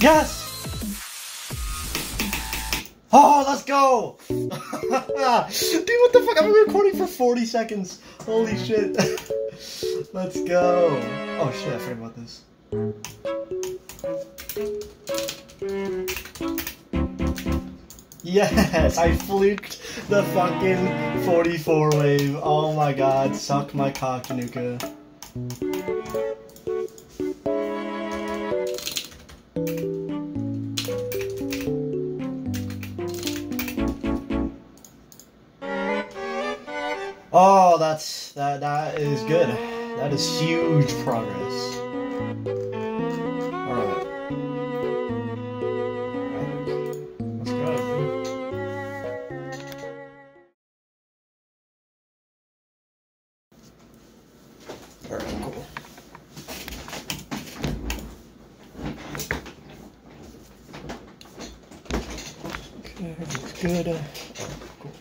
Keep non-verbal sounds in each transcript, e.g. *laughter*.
Yes! Oh, let's go! *laughs* Dude, what the fuck? I've been recording for 40 seconds. Holy shit. *laughs* let's go. Oh shit, I forgot about this. Yes, I fluked the fucking 44 wave. Oh my god, suck my cock, Nuka. Oh, that's that that is good. That is huge progress. Alright. Let's go. Alright, cool. Okay, looks good. Cool.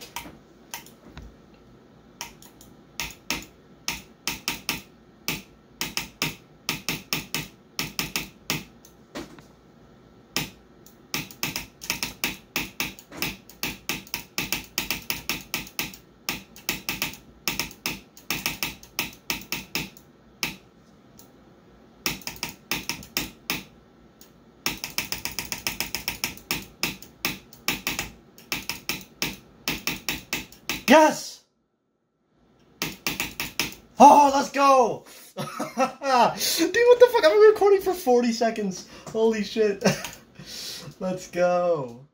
Yes! Oh, let's go! *laughs* Dude, what the fuck? I've been recording for 40 seconds. Holy shit. *laughs* let's go.